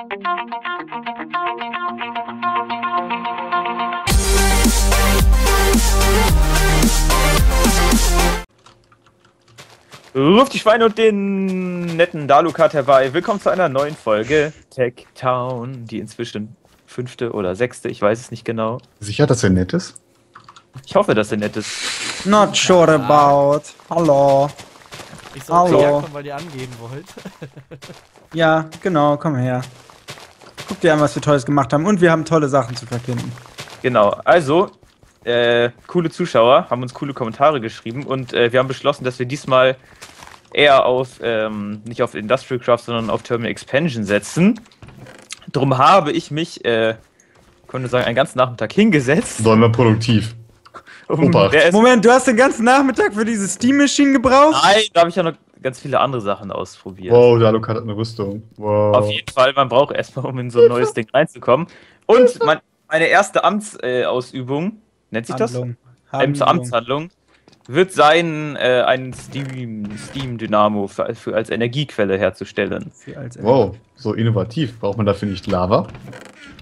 Ruft die Schweine und den netten Dalukat herbei. Willkommen zu einer neuen Folge Tech Town, die inzwischen fünfte oder sechste, ich weiß es nicht genau. Sicher, dass er nett ist? Ich hoffe, dass er nett ist. Not sure about. Hallo. Ich sollte Hallo. herkommen, weil ihr angeben wollt. Ja, genau, komm her. Guck dir an, was wir Tolles gemacht haben. Und wir haben tolle Sachen zu verkünden. Genau, also, äh, coole Zuschauer haben uns coole Kommentare geschrieben und äh, wir haben beschlossen, dass wir diesmal eher auf, ähm, nicht auf Industrial Craft, sondern auf Terminal Expansion setzen. Drum habe ich mich, äh, konnte sagen, einen ganzen Nachmittag hingesetzt. Sollen wir produktiv? Um, Obacht. Moment, du hast den ganzen Nachmittag für diese Steam Machine gebraucht? nein, da habe ich ja noch ganz viele andere Sachen ausprobiert. Wow, der Alucard hat eine Rüstung. Wow. Auf jeden Fall, man braucht erstmal, um in so ein neues Ding reinzukommen. Und mein, meine erste Amtsausübung, äh, nennt sich das? Handlung. Ähm, Amtshandlung, wird sein, äh, einen Steam, Steam Dynamo für, für als Energiequelle herzustellen. Als Wow, so innovativ. Braucht man dafür nicht Lava?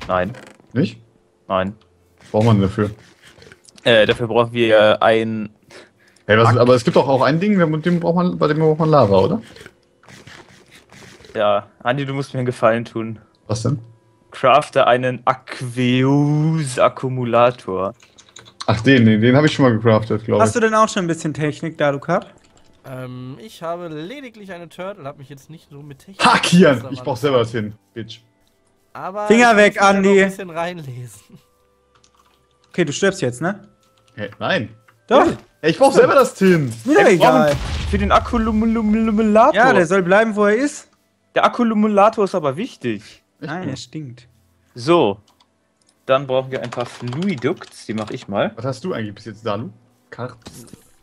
Nein, Nicht? nein. Braucht man dafür? Äh, dafür brauchen wir ein. Hey, was, aber es gibt doch auch ein Ding, mit dem braucht man, bei dem braucht man Lava, oder? Ja, Andi, du musst mir einen Gefallen tun. Was denn? Crafte einen Aqueous-Akkumulator. Ach, den, den, den habe ich schon mal gecraftet, glaube Hast ich. du denn auch schon ein bisschen Technik, Dalukat? ähm, ich habe lediglich eine Turtle, habe mich jetzt nicht so mit Technik. Ha, Kian! befasst am Ich brauch selber das hin, Bitch. Aber Finger ich weg, da Andi. ein bisschen reinlesen. Okay, du stirbst jetzt, ne? Hey, nein. Doch, Hey, ich brauch selber das Tin. mir doch egal. Für den Akkumulator. Ja, der soll bleiben, wo er ist. der Akkumulator ist aber wichtig. Nein, er stinkt. So. Dann brauchen wir ein paar Fluiducts, die mache ich mal. Was hast du eigentlich bis jetzt, Dalu? Kart?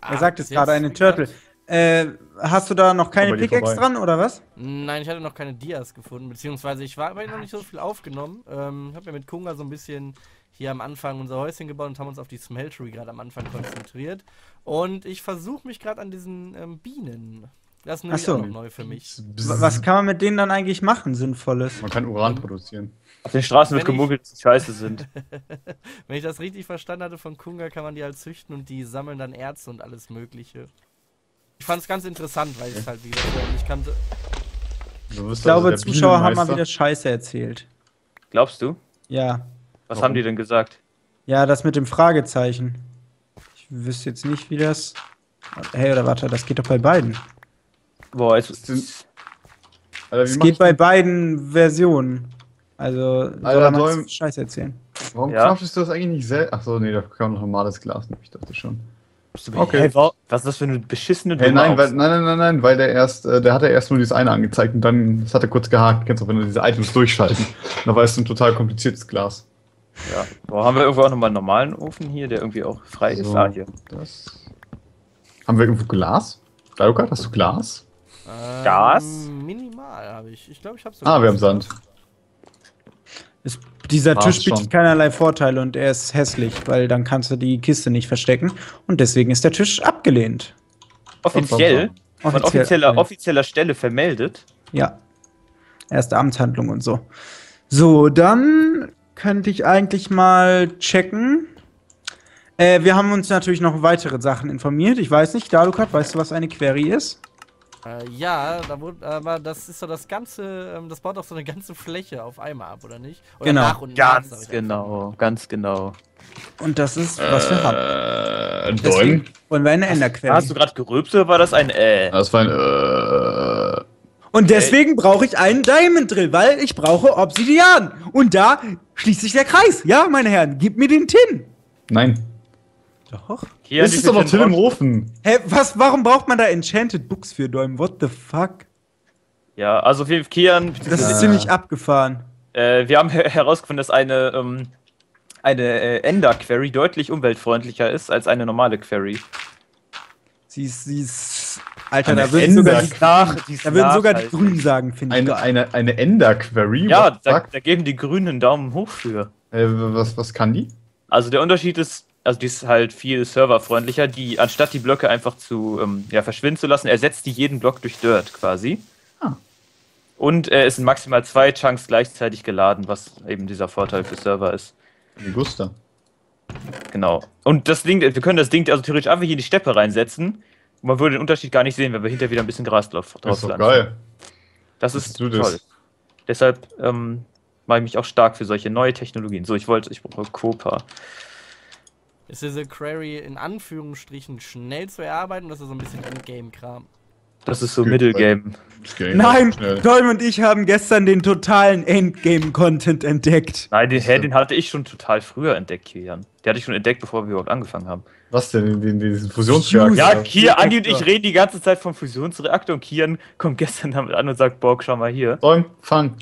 Er sagt jetzt bis gerade eine Turtle. Äh, hast du da noch keine Pickaxe dran, oder was? Nein, ich hatte noch keine Dias gefunden, beziehungsweise ich war aber noch nicht so viel aufgenommen. Ähm, habe mir mit Kunga so ein bisschen hier am Anfang unser Häuschen gebaut und haben uns auf die Smeltery gerade am Anfang konzentriert. Und ich versuche mich gerade an diesen ähm, Bienen. Das ist nämlich so. auch noch neu für mich. Was kann man mit denen dann eigentlich machen, Sinnvolles? Man kann Uran produzieren. Auf den Straßen wird gemunkelt, dass die scheiße sind. Wenn ich das richtig verstanden hatte von Kunga, kann man die halt züchten und die sammeln dann Erze und alles Mögliche. Ich fand es ganz interessant, weil ich es halt wie gesagt nicht kannte. Ich glaube, also Zuschauer haben mal wieder Scheiße erzählt. Glaubst du? Ja. Was Warum? haben die denn gesagt? Ja, das mit dem Fragezeichen. Ich wüsste jetzt nicht, wie das. Hey, oder warte, das geht doch bei beiden. Boah, jetzt. sind- Alter, Es geht bei beiden Versionen. Also, soll Alter, er mal Däum- Scheiße erzählen. Warum Ja. craftest du das eigentlich nicht selbst? Achso, nee, da man noch normales Glas nehmen. Ich dachte schon. Okay. Hey, wa- was ist das für eine beschissene Hey, nein, weil, nein, nein, nein, nein, weil der erst, äh, der hat ja erst nur dieses eine angezeigt und dann, das hat er kurz gehakt. Kennst du, wenn du diese Items durchschalten. Da war es ein total kompliziertes Glas. Ja. Boah, haben wir irgendwo auch nochmal einen normalen Ofen hier, der irgendwie auch frei ist? So. Ah, hier. Das. Haben wir irgendwo Glas? Dalukat, hast du Glas? Ähm, Gas? Minimal habe ich. Ich glaube, ich habe Ah, wir haben Sand. Es, dieser War's Tisch bietet schon. keinerlei Vorteile und er ist hässlich, weil dann kannst du die Kiste nicht verstecken. Und deswegen ist der Tisch abgelehnt. Offiziell, von Offiziell offizieller, abgelehnt. offizieller Stelle vermeldet. Ja. Erste Amtshandlung und so. So, dann könnte ich eigentlich mal checken. Äh, wir haben uns natürlich noch weitere Sachen informiert. Ich weiß nicht, Dalukat, weißt du, was eine Query ist? Äh, ja, da wurde, aber das ist so das ganze, ähm, das baut auch so eine ganze Fläche auf einmal ab, oder nicht? Oder Genau. nach und nach, Ganz ich genau, ganz genau. Und das ist, was wir haben. Äh, Deswegen Däum? wollen wir eine Ender-Query. Hast du gerade gerülpst oder war das ein äh? Das war ein, äh, Und deswegen brauche ich einen Diamond Drill, weil ich brauche Obsidian. Und da schließt sich der Kreis. Ja, meine Herren, gib mir den Tin. nein. Doch. Hier, ist doch noch Tin Till im Ofen. Hä, was, warum braucht man da Enchanted Books für Däumen? What the fuck? Ja, also für Kian, Das ist ziemlich abgefahren. äh, wir haben her herausgefunden, dass eine, ähm, eine äh, Ender-Query deutlich umweltfreundlicher ist als eine normale Query. Sie ist, sie ist. Alter, Eine da würden, sogar die, Ender- Nach, die ist da würden sogar die. Grünen sagen, finde ich. Eine, eine, eine Ender-Query? Ja, da, da geben die Grünen einen Daumen hoch für. Äh, was, was kann die? Also der Unterschied ist, also die ist halt viel serverfreundlicher. Die, anstatt die Blöcke einfach zu ähm, ja, verschwinden zu lassen, ersetzt die jeden Block durch Dirt quasi. Ah. Und äh, es sind maximal zwei Chunks gleichzeitig geladen, was eben dieser Vorteil für Server ist. Gusta. Genau. Und das Ding, wir können das Ding also theoretisch einfach hier in die Steppe reinsetzen. Und man würde den Unterschied gar nicht sehen, wenn wir hinter wieder ein bisschen Gras drauf Das ist doch geil. Das Dass ist du toll. das- Deshalb ähm, mache ich mich auch stark für solche neue Technologien. So, ich wollte, ich brauche Copa. Ist diese Query in Anführungsstrichen schnell zu erarbeiten? Das ist so ein bisschen Endgame-Kram. Das ist so. Das geht Nein, schnell. Dolm und ich haben gestern den totalen Endgame-Content entdeckt. Nein, den, hä, den hatte ich schon total früher entdeckt, Kilian. Den hatte ich schon entdeckt, bevor wir überhaupt angefangen haben. Was denn? Den, diesen Fusionsreaktor? Ja, hier, Andi und ich reden die ganze Zeit vom Fusionsreaktor und Kian kommt gestern damit an und sagt, Borg, schau mal hier. Bäum, fang.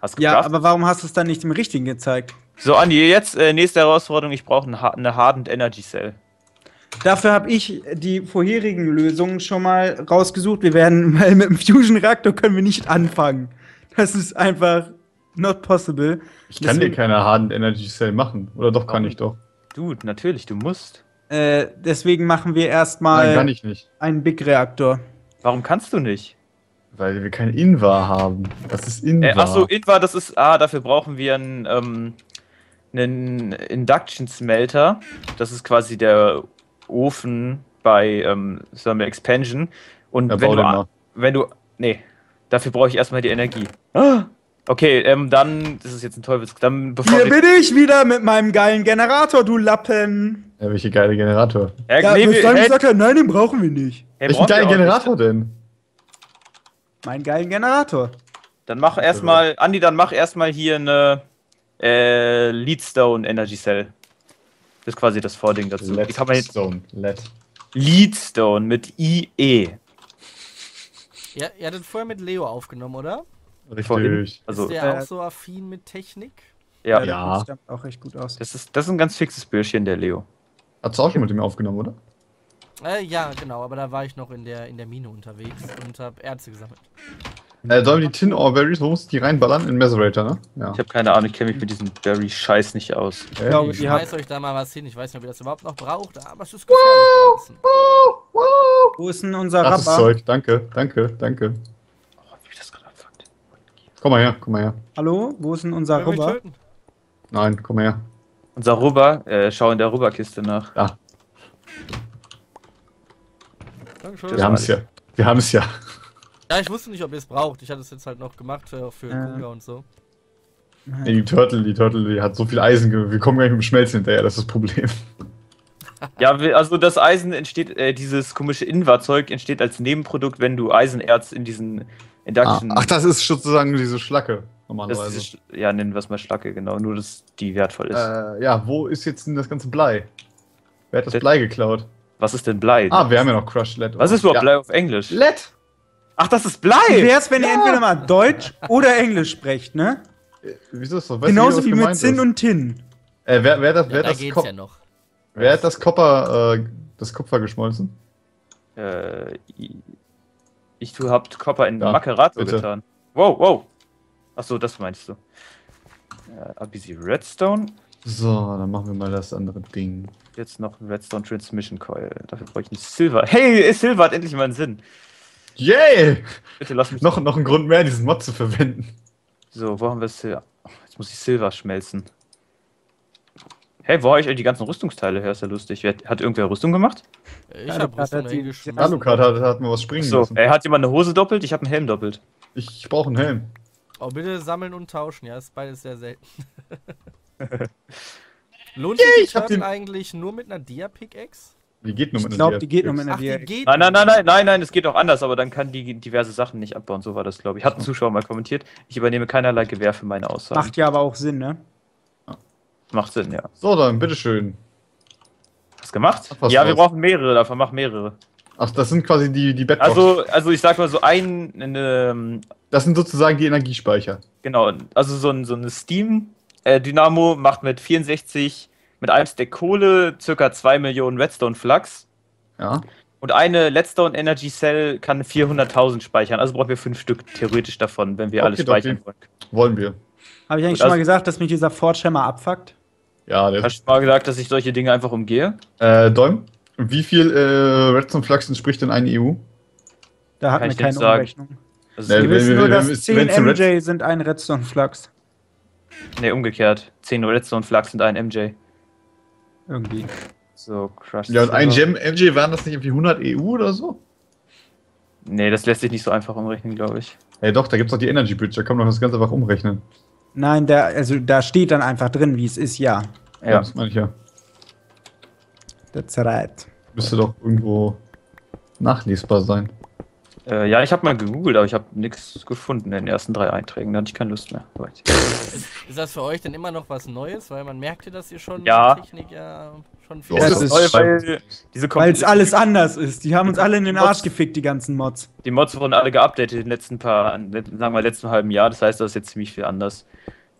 Hast du Ja, aber warum hast du es dann nicht im Richtigen gezeigt? So, Andi, jetzt äh, nächste Herausforderung. Ich brauche eine Hardened Energy Cell. Dafür habe ich die vorherigen Lösungen schon mal rausgesucht. Wir werden, weil mit dem Fusion-Reaktor können wir nicht anfangen. Das ist einfach not possible. Ich kann dir Deswegen- keine Hardened Energy Cell machen. Oder doch, kann ich doch. Dude, natürlich, du musst. Äh, deswegen machen wir Nein, erstmal kann ich nicht. einen Big-Reaktor. Warum kannst du nicht? Weil wir kein Invar haben. Das ist Invar. Äh, achso, Invar, das ist. Ah, dafür brauchen wir einen, ähm, einen Induction Smelter. Das ist quasi der Ofen bei ähm, Thermal Expansion. Und Ja, wenn, du, mal. wenn du. Nee, dafür brauche ich erstmal die Energie. Okay, ähm, dann. Das ist jetzt ein Teufels. Dann bevor Hier wir. bin ich wieder mit meinem geilen Generator, du Lappen. Ja, welche geile Generator. Äh, Ja, nee, wir- hä, gesagt nein, den brauchen wir nicht. hä, Welchen wir geilen auch nicht. Generator denn? Meinen geilen Generator. Dann mach erstmal. Andi, dann mach erstmal hier eine. Äh, Leadstone Energy Cell. Das ist quasi das Vording dazu. Die kann man jetzt. Stone. LED. Leadstone mit IE. Ja, ihr hattet vorher mit Leo aufgenommen, oder? Vorhin. Richtig. Also, ist der äh, auch so affin mit Technik? ja. Ja. Das auch recht gut aus. Das ist, das ist ein ganz fixes Bürschchen, der Leo. Hast du auch schon mit dem aufgenommen, oder? Äh, ja, genau, aber da war ich noch in der, in der Mine unterwegs und habe Erze gesammelt. Äh, sollen wir die Tin Ore Berries, wo muss ich die reinballern? In Macerator, ne? Ja. Ich habe keine Ahnung, ich kenne mich mit diesem Berry-Scheiß nicht aus. Glaube, Ich ihr habt- schmeiß euch da mal was hin. Ich weiß nicht, ob ihr das überhaupt noch braucht, aber es ist gefährlich draußen. Wo ist denn unser Rapper? Zeug. Danke, danke, danke. Oh, wie mich das gerade abfuckt. Komm mal her, komm mal her. Hallo? Wo ist denn unser töten? Nein, komm mal her. Unser Rubber, äh, schau in der Rubberkiste nach. Da, Dankeschön. wir haben es ja. Wir haben es ja. Ja, ich wusste nicht, ob ihr es braucht. Ich hatte es jetzt halt noch gemacht für, für Äh. Kunga und so. Nee, die Turtle, die Turtle, die hat so viel Eisen. Wir kommen gar nicht mit dem Schmelzen hinterher, das ist das Problem. Ja, also das Eisen entsteht, äh, dieses komische Invar-Zeug entsteht als Nebenprodukt, wenn du Eisenerz in diesen Ah, Induction. ach, das ist sozusagen diese Schlacke, das normalerweise. ist, ja, nennen wir es mal Schlacke, genau. Nur, dass die wertvoll ist. äh, ja, wo ist jetzt denn das ganze Blei? Wer hat das Das- Blei geklaut? Was ist denn Blei? Ah, wir haben ja noch Crushed Lead. Was ist überhaupt ja. Blei auf Englisch? LED! Ach, das ist Wie Blei! wär's, wenn ihr entweder mal Deutsch oder Englisch sprecht, ne? Äh, Wieso ist das? Weißt Genauso du, wie mit Zinn und Tin. Äh, wer, wer, das, Ja, wer, da das geht's Kop ja noch. wer hat das Kopper, äh, das Kupfer geschmolzen? Äh, ich tu, hab Copper in Ja, Macerato bitte. getan. Wow, wow. Achso, das meinst du. Äh, Abisi Redstone. So, dann machen wir mal das andere Ding. Jetzt noch ein Redstone Transmission Coil. Dafür brauche ich einen Silver. Hey, Silver hat endlich mal einen Sinn. Yay! Bitte lass mich. Noch, noch ein Grund mehr, diesen Mod zu verwenden. So, wo haben wir Silver? Oh, jetzt muss ich Silver schmelzen. Hey, wo habe ich die ganzen Rüstungsteile her? Ist ja lustig. Wer, hat irgendwer Rüstung gemacht? Ich Ja, hab du Rüstung. Alucard hat, hat mal was springen So, lassen. äh, hat jemand eine Hose doppelt? Ich habe einen Helm doppelt. Ich brauche einen Helm. Oh, bitte sammeln und tauschen, ja, ist beides sehr selten. Lohnt sich die ich hab Turtle den- eigentlich nur mit einer Dia-Pickaxe? Die geht nur Ich mit einer glaube, die geht nur mit einer Ach, die Direkt. geht. Nein, nein, nein, nein, nein, nein, es geht auch anders, aber dann kann die diverse Sachen nicht abbauen. So war das, glaube ich. Hat ein Zuschauer mal kommentiert. Ich übernehme keinerlei Gewähr für meine Aussagen. Macht ja aber auch Sinn, ne? Macht Sinn, ja. So, dann, bitteschön. Hast gemacht? Ach, was ja, wir brauchen mehrere davon. Mach mehrere. Ach, das sind quasi die, die Bedrock. Also, also ich sag mal so ein, eine, das sind sozusagen die Energiespeicher. genau, also so ein, so eine Steam-Dynamo macht mit 64, mit einem Stack Kohle circa 2 Millionen Redstone-Flux. Ja. Und eine Leadstone Energy Cell kann 400.000 speichern. Also brauchen wir fünf Stück theoretisch davon, wenn wir alles Okay, okay. speichern wollen. Wollen wir. Habe ich eigentlich Und schon mal das- gesagt, dass mich dieser Fortschämmer abfuckt? Ja, der Hast du mal gesagt, dass ich solche Dinge einfach umgehe? Äh, Däum, wie viel äh, Redstone Flux entspricht denn eine EU? Da hat Kann mir keine. Umrechnung. Also, Nee, Wir wissen nur, dass wenn- 10 wenn's ein Red- MJ sind ein Redstone-Flux. nee, umgekehrt. 10 Redstone Flux und ein MJ. Irgendwie. So, Crush. Ja, und ein. Gem MJ waren das nicht irgendwie 100 EU oder so? Nee, das lässt sich nicht so einfach umrechnen, glaube ich. Ey, doch, da gibt's doch die Energy Bridge, da kann man das ganz einfach umrechnen. Nein, da, also da steht dann einfach drin, wie es ist, ja. Ja. Das meine ich ja. That's right. Müsste doch irgendwo nachlesbar sein. Äh, ja, ich habe mal gegoogelt, aber ich habe nichts gefunden in den ersten drei Einträgen. Da hatte ich keine Lust mehr. Ist, ist das für euch denn immer noch was Neues? Weil man merkt ja, dass ihr schon Ja. Technik ja schon viel. Ja, Das ist ist- weil diese Weil es alles anders ist. Die haben uns alle in den Arsch gefickt, die ganzen Mods. Die Mods wurden alle geupdatet in den letzten paar, sagen wir letzten halben Jahr. Das heißt, das ist jetzt ziemlich viel anders.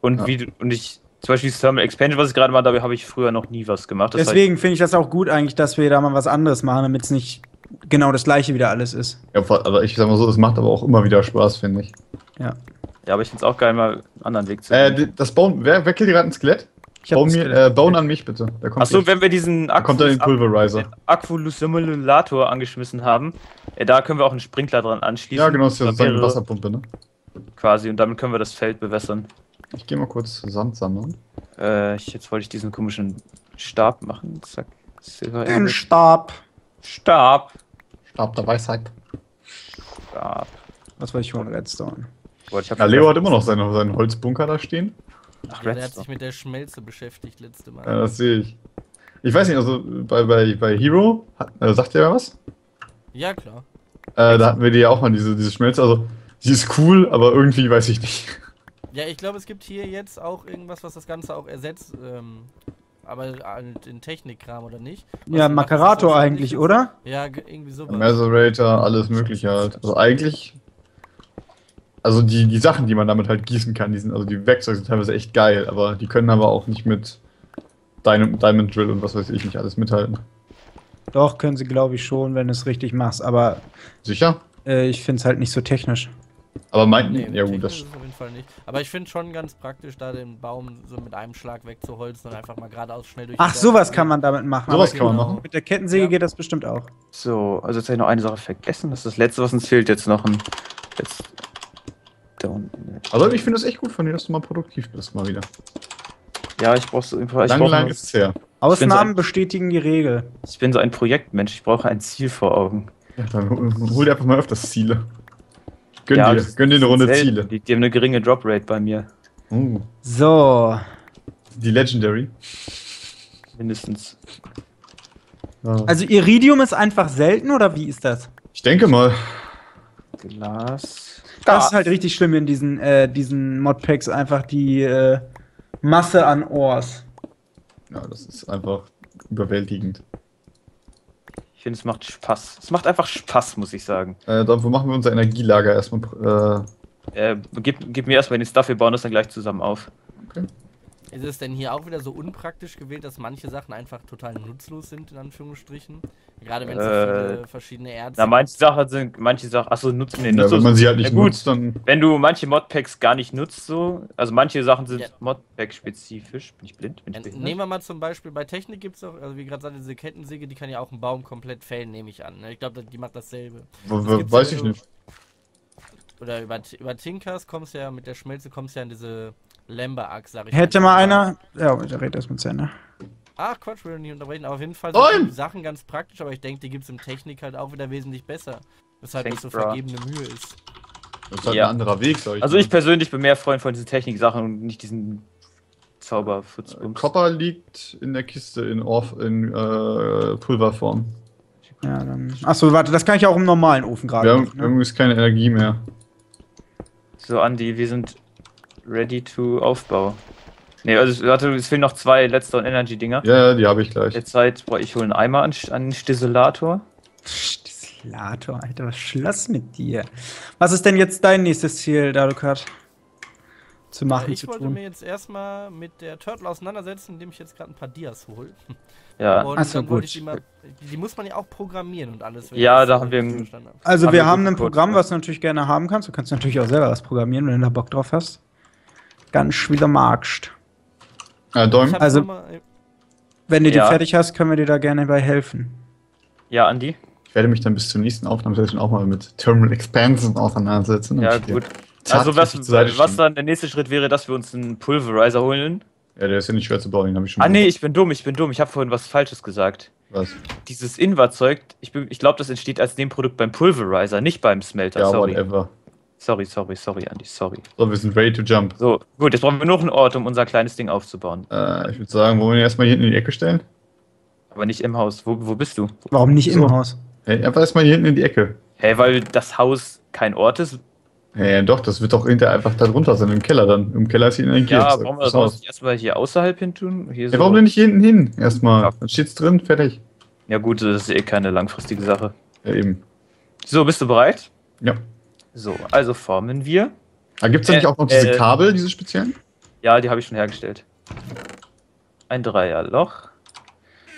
Und Ja. wie du- und ich, zum Beispiel das Thermal Expansion, was ich gerade mal, da habe ich früher noch nie was gemacht. Das Deswegen finde ich das auch gut eigentlich, dass wir da mal was anderes machen, damit es nicht genau das gleiche wieder alles ist. Ja, aber ich sag mal so, es macht aber auch immer wieder Spaß, finde ich. Ja. ja, aber ich finde es auch geil, mal einen anderen Weg zu Äh, gehen. die- das Bauen, wer, wer killt gerade ein Skelett? Ich hab Bauen, mir, äh, bauen an mich bitte. Da kommt, Achso, wenn wir diesen da kommt dann den Pulverizer. Aquasimulator angeschmissen haben, äh, da können wir auch einen Sprinkler dran anschließen. Ja, genau, das ist ja eine Wasserpumpe, ne? Quasi, und damit können wir das Feld bewässern. Ich gehe mal kurz Sand sammeln. Äh, ich, jetzt wollte ich diesen komischen Stab machen. Zack. Silver Den. Stab. Stab. Stab der Weisheit. Stab. Was wollte ich holen? Redstone. Boah, ich schon Leo hat immer noch seinen, seinen Holzbunker da stehen. Ach, Ja, der hat sich mit der Schmelze beschäftigt letzte Mal. Ja, das sehe ich. Ich weiß nicht, also bei, bei, bei Hero, hat, äh, sagt ihr was? Ja, klar. Äh, da hatten wir die ja auch mal, diese, diese Schmelze. Also, sie ist cool, aber irgendwie weiß ich nicht. Ja, ich glaube, es gibt hier jetzt auch irgendwas, was das Ganze auch ersetzt. Ähm, aber in Technikkram oder nicht? Was Ja, so eigentlich, ähnliches. oder? Ja, ge- irgendwie sowas. Macerator, alles mögliche halt. Also eigentlich. Also die, die Sachen, die man damit halt gießen kann, die sind, also die Werkzeuge sind teilweise echt geil, aber die können aber auch nicht mit Diamond, Diamond Drill und was weiß ich nicht alles mithalten. Doch, können sie, glaube ich, schon, wenn du es richtig machst. Aber Sicher? äh, ich finde es halt nicht so technisch. Aber mein, Nee, ja gut, das. ist auf jeden Fall nicht. Aber ich finde schon ganz praktisch, da den Baum so mit einem Schlag wegzuholzen und einfach mal geradeaus schnell durch. Ach, sowas kann man damit machen. Sowas aber kann man genau. machen. Mit der Kettensäge Ja. geht das bestimmt auch. So, also jetzt habe ich noch eine Sache vergessen. Das ist das letzte, was uns fehlt. Jetzt noch ein. Jetzt. Da unten. Also ich finde es echt gut von dir, dass du mal produktiv bist, mal wieder. Ja, ich brauche so. Lange, lange noch- ist es her. Ausnahmen ein- bestätigen die Regel. ich bin so ein Projektmensch. Ich brauche ein Ziel vor Augen. Ja, dann hol hol dir einfach mal öfters Ziele. Gönn ja, dir, das- gönn dir eine Runde selten. Ziele. Die, die haben eine geringe Drop-Rate bei mir. Oh, So. die Legendary. Mindestens. Also Iridium ist einfach selten oder wie ist das? Ich denke mal. Glas. Das ist halt richtig schlimm in diesen, äh, diesen Modpacks, einfach die äh, Masse an Ores. Ja, das ist einfach überwältigend. Finde, es macht Spaß. Es macht einfach Spaß, muss ich sagen. Äh, dafür machen wir unser Energielager erstmal. Äh, Äh, gib, gib mir erstmal den Stuff, wir bauen das dann gleich zusammen auf. Ist es denn hier auch wieder so unpraktisch gewählt, dass manche Sachen einfach total nutzlos sind, in Anführungsstrichen? Gerade wenn es so Äh, viele verschiedene Erze Na, manche Sachen sind, manche Sachen, achso, nutzen wir ja, wenn man sie halt nicht ja, gut. nutzt, dann. Wenn du manche Modpacks gar nicht nutzt, so, also manche Sachen sind Ja. Modpack-spezifisch. Bin ich blind? Bin ich blind? nehmen wir mal zum Beispiel bei Technik gibt es auch, also wie gerade sagte, diese Kettensäge, die kann ja auch einen Baum komplett fällen, nehme ich an. Ne? Ich glaube, die macht dasselbe. Das weiß ich so- nicht. Oder über, über Tinkers kommst du ja mit der Schmelze kommst du ja in diese Lember-Axt, sag ich Hätte mal. einer. Ja, der redet erst mit zu Ende. Ach Quatsch, will nicht unterbrechen. Aber auf jeden Fall sind die Sachen ganz praktisch, aber ich denke, die gibt es im Technik halt auch wieder wesentlich besser. Weshalb das so bro. vergebene Mühe ist. Das ist halt Ja. ein anderer Weg, sag ich Also ich persönlich bin mehr Freund von diesen Technik-Sachen und nicht diesen Zauberfutzbums. Copper liegt in der Kiste in, Orf in äh, Pulverform. Ja, dann. Achso, warte, das kann ich auch im normalen Ofen gerade. Wir haben machen, ne? irgendwie ist keine Energie mehr. So, Andi, wir sind ready to Aufbau. Ne, also warte, es fehlen noch zwei letzte Energy-Dinger. Ja, ja, die habe ich gleich. Jetzt Zeit, boah, ich hole einen Eimer an, an den Stisolator. Stislator, Alter, was Schluss mit dir? Was ist denn jetzt dein nächstes Ziel, Dalukat? Zu machen, ich zu wollte tun? mir jetzt erstmal mit der Turtle auseinandersetzen, indem ich jetzt gerade ein paar Dias hole. Ja, Und Ach so, dann wollte gut. ich die mal. Die, die muss man ja auch programmieren und alles. Ja, da haben wir richtig ein- verstanden habe. Also Haben wir haben ein Programm, was du natürlich gerne haben kannst. Du kannst natürlich auch selber was programmieren, wenn du da Bock drauf hast. Ganz wieder magst. Äh, Däum, Also- Wenn du die Ja. fertig hast, können wir dir da gerne bei helfen. ja, Andi. Ich werde mich dann bis zur nächsten Aufnahmesession auch mal mit Terminal Expansion auseinandersetzen. Ja, gut. Also was, was dann der nächste Schritt wäre, dass wir uns einen Pulverizer holen. Ja, der ist ja nicht schwer zu bauen, den habe ich schon Ah nee, ich bin dumm, ich bin dumm. Ich habe vorhin was Falsches gesagt. Was? Dieses Invar-Zeug, ich, bin- ich glaube, das entsteht als Nebenprodukt beim Pulverizer, nicht beim Smelter. Ja, sorry. whatever. Sorry, sorry, sorry, Andy, sorry. So, wir sind ready to jump. So, gut, jetzt brauchen wir noch einen Ort, um unser kleines Ding aufzubauen. Äh, ich würde sagen, wollen wir ihn erstmal hier hinten in die Ecke stellen? Aber nicht im Haus. Wo, wo bist du? Warum nicht So. im Haus? Hey, einfach erstmal hier hinten in die Ecke. Hä, weil das Haus kein Ort ist? Ja, doch, das wird doch hinterher einfach da drunter sein, im Keller dann. Im Keller ist die Energie. Ja, Das- wollen wir das Haus. Erstmal hier außerhalb hin tun? Hier Ja, warum denn nicht hier hinten hin? Erstmal. Ja. Dann steht's drin, fertig. Ja gut, das ist eh keine langfristige Sache. Ja, eben. So, bist du bereit? Ja. So, also formen wir. Ah, gibt's da nicht Äh, auch noch diese äh, Kabel, diese speziellen? Ja, die habe ich schon hergestellt. Ein Dreierloch.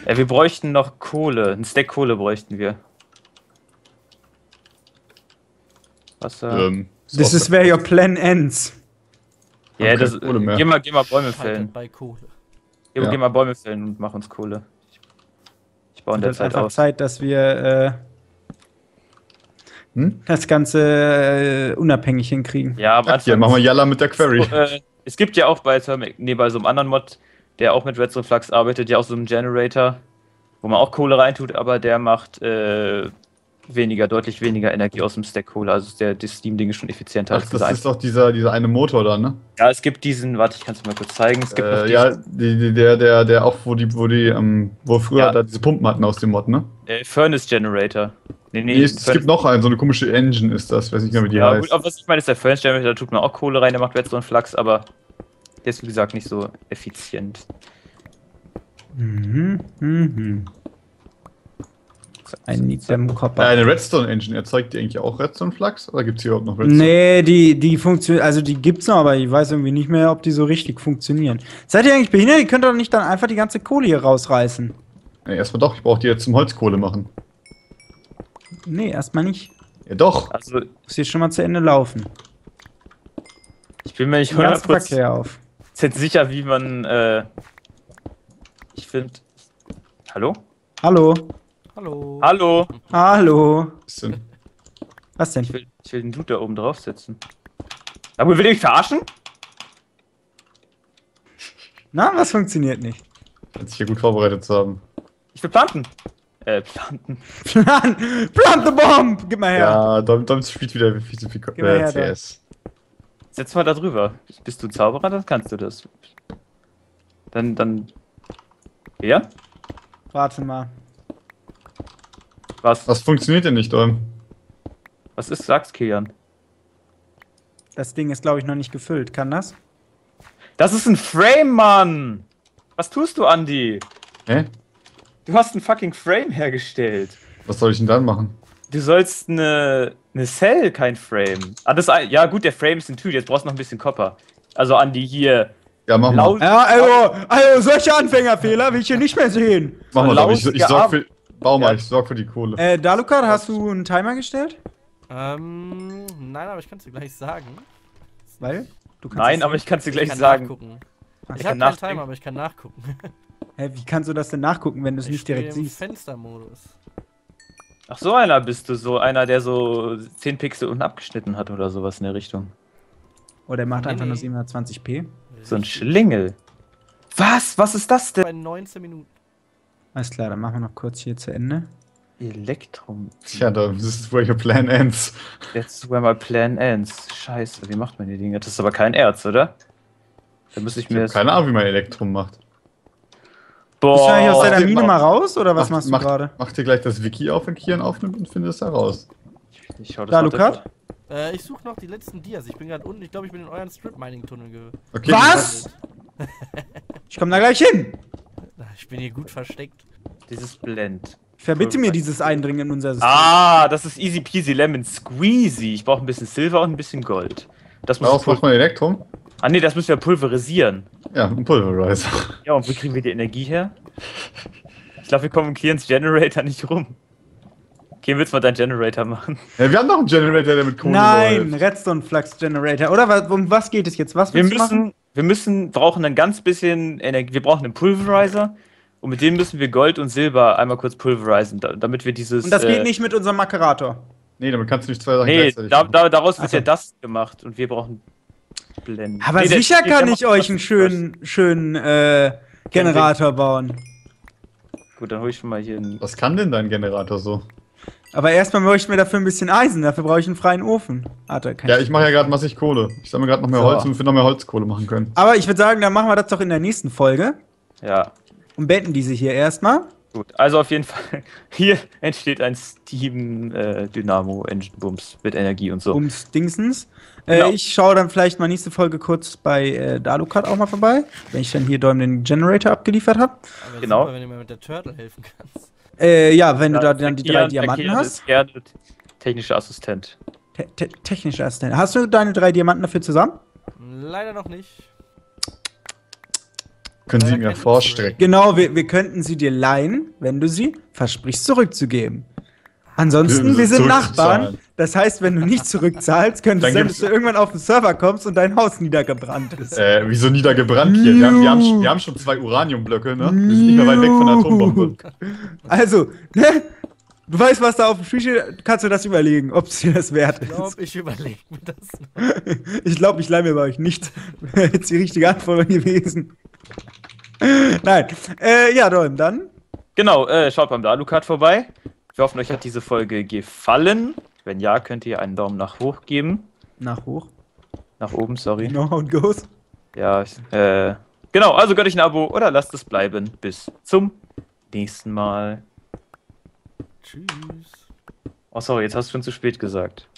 Äh, wir bräuchten noch Kohle. Ein Stack Kohle bräuchten wir. Wasser. Ähm, This is where your plan ends. ja, haben das, geh, mal, geh mal Bäume fällen. bei Kohle. Geh, Ja. geh mal Bäume fällen und mach uns Kohle. Ich baue in der Es Zeit einfach aus. Zeit, dass wir äh, Hm? das Ganze äh, unabhängig hinkriegen. Ja, hier, Anfang. machen wir Yalla mit der Query. So, äh, es gibt ja auch bei, nee, bei so einem anderen Mod, der auch mit Redstone Flux arbeitet, ja auch so einen Generator, wo man auch Kohle reintut, aber der macht äh, weniger, deutlich weniger Energie aus dem Stack Kohle. Also ist der, das Steam-Ding ist schon effizienter Ach, als dieser das ist doch dieser, dieser eine Motor da, ne? Ja, es gibt diesen, warte, ich kann es mal kurz zeigen. Es gibt noch Äh, diesen, ja, die, die, der, der, der auch, wo die, wo die, ähm, wo früher Ja. da diese Pumpen hatten aus dem Mod, ne? äh, Furnace Generator. Nee, nee, Nee, es, es Furnace- gibt noch einen, so eine komische Engine ist das, weiß nicht mehr, wie die ja, heißt. gut, aber was ich meine, ist der Furnace Generator, da tut man auch Kohle rein, der macht Redstone Flux, aber der ist wie gesagt nicht so effizient. Mhm. Mhm. Them Äh, copper. eine Redstone Engine, erzeugt die eigentlich auch Redstone Flux? Oder gibt's hier überhaupt noch Redstone? Nee, die, die funktionieren, also die gibt's noch, aber ich weiß irgendwie nicht mehr, ob die so richtig funktionieren. Seid ihr eigentlich behindert? Ihr könnt doch nicht dann einfach die ganze Kohle hier rausreißen. Nee, erstmal doch, ich brauche die jetzt zum Holzkohle machen. Nee, erstmal nicht. Ja doch. Also, Muss hier schon mal zu Ende laufen. ich bin mir nicht Den ganzen 100% Verkehr auf. jetzt sicher, wie man. Äh, ich finde. Hallo? Hallo? Hallo. Hallo? Hallo? Bisschen. Was denn? Ich will, ich will den Dude da oben draufsetzen. Aber will ihr mich verarschen? Na, was funktioniert nicht? Als ich hier gut vorbereitet zu haben. Ich will planten. Äh, planten. Plan, plant the bomb! Gib mal her. Ja, Dom, Dom spielt wieder viel zu viel Gib mal äh, her, Dom. CS. Setz mal da drüber. Bist du Zauberer, dann kannst du das. Dann, dann. Ja? Warte mal. Was? Was funktioniert denn nicht, Dom? Was ist, sag's Kilian? Das Ding ist, glaube ich, noch nicht gefüllt. Kann das? Das ist ein Frame, Mann! Was tust du, Andy? Hä? Du hast ein fucking Frame hergestellt. Was soll ich denn dann machen? Du sollst eine, eine Cell, kein Frame. Ah, das, ja, gut, der Frame ist ein Tüte, jetzt brauchst du noch ein bisschen Copper. Also, Andy, hier. Ja, mach mal. Ja, also, also solche Anfängerfehler will ich hier nicht mehr sehen. Mach mal. Ich, laut ich sorg für. Bau mal, Ja. ich sorg für die Kohle. Äh, Dalukat, hast du einen Timer gestellt? Ähm, nein, aber ich kann es dir gleich sagen. Weil? Du kannst Nein, aber ich kann es dir Ich gleich kann sagen. nachgucken. Ach, Ich kann habe keinen. Timer, aber ich kann nachgucken. Hä, wie kannst du das denn nachgucken, wenn du es Ich nicht direkt im siehst? Fenstermodus. Ach, so einer bist du, so einer, der so 10 Pixel unten abgeschnitten hat oder sowas in der Richtung. Oder macht Nee, einfach nee. nur 720p? So ein. Schlingel. Was? Was ist das denn? Bei 19 Minuten. Alles klar, dann machen wir noch kurz hier zu Ende. Elektrum. Tja, Dom, this is where your plan ends. That's where my plan ends. Scheiße, wie macht man die Dinge? Das ist aber kein Erz, oder? Da müsste ich Ich mir hab das. keine Ahnung, wie man Elektrum macht. Bist du eigentlich aus Boah. deiner Mine mal- raus oder was Mach- machst du mach- gerade? Mach dir gleich das Wiki auf, wenn Kian aufnimmt und findest es heraus. Ich schau das Da, mal Lukas? Äh, ich suche noch die letzten Dias. Ich bin gerade unten. Ich glaube, ich bin in euren Strip-Mining-Tunnel ge... Okay, Was? Ich komme da gleich hin. Ich bin hier gut versteckt. Dieses Blend. Verbitte mir dieses Eindringen in unser System. Ah, das ist easy peasy lemon squeezy. Ich brauche ein bisschen Silber und ein bisschen Gold. Das muss Daraus macht man Elektrum? Ah nee, das müssen wir pulverisieren. Ja, ein Pulverizer. Ja, und wie kriegen wir die Energie her? Ich glaube, wir kommen Kians Generator nicht rum. Kian, willst du mal deinen Generator machen? Ja, wir haben noch einen Generator, der mit Kohle Nein, läuft. Redstone Flux Generator. Oder was, um was geht es jetzt? Was Wir willst du machen? Wir müssen, brauchen ein ganz bisschen Energie. Wir brauchen einen Pulverizer Und mit denen müssen wir Gold und Silber einmal kurz pulverisieren, da- damit wir dieses. Und das geht äh, nicht mit unserem Makerator. Nee, damit kannst du nicht zwei Sachen Nee, gleichzeitig da, machen. da, daraus wird Also. ja das gemacht und wir brauchen Blenden. Aber Nee, der- sicher der kann macht ich euch einen schönen, schönen äh, Generator bauen. Gut, dann hol ich schon mal hier einen. Was kann denn dein Generator so? Aber erstmal bräuchten wir dafür ein bisschen Eisen. Dafür brauche ich einen freien Ofen. Warte, kann Ja, ich mache ja gerade massig Kohle. Ich sammle gerade noch mehr So. Holz und wir noch mehr Holzkohle machen können. Aber ich würde sagen, dann machen wir das doch in der nächsten Folge Ja, und beenden diese hier erstmal. gut. Also auf jeden Fall, hier entsteht ein Steam äh, Bums mit Energie und so. Ums Dingsens. Äh, Genau. Ich schaue dann vielleicht mal nächste Folge kurz bei äh, Dalukat auch mal vorbei, wenn ich dann hier Däum den Generator abgeliefert habe. Genau. super, wenn du mir mit der Turtle helfen kannst. Äh, ja, wenn du da dann die Kian- drei der Diamanten Kian hast. gerne technischer Assistent. Te te technischer Assistent. Hast du deine drei Diamanten dafür zusammen? Leider noch nicht. Können Sie Leider mir kein vorstrecken. Genau, wir, wir könnten sie dir leihen, wenn du sie versprichst zurückzugeben. Ansonsten, Wir sind. Nachbarn. Das heißt, wenn du nicht zurückzahlst, könnte es sein, dass du irgendwann auf den Server kommst und dein Haus niedergebrannt ist. Äh, wieso niedergebrannt hier? Wir haben, wir, haben, schon- wir haben schon zwei Uraniumblöcke, ne? Wir sind nicht mehr weit weg von der Atombombe. Also, ne? Du weißt, was da auf dem Spiel steht, kannst du das überlegen, ob es dir das wert Ich ist. glaube, ich überlege mir das noch. Ich glaube, ich leih mir bei euch nicht. Wäre jetzt die richtige Antwort gewesen. Nein. Äh, ja, Dolm, dann. Genau, äh, schaut beim Dalukat vorbei. Wir hoffen, euch hat diese Folge gefallen. Wenn ja, könnt ihr einen Daumen nach hoch geben. Nach hoch. Nach oben, sorry. No how it goes. Ja, ich- äh, genau, also gönnt euch ein Abo oder lasst es bleiben. Bis zum nächsten Mal. Tschüss. Oh, sorry, jetzt hast du schon zu spät gesagt.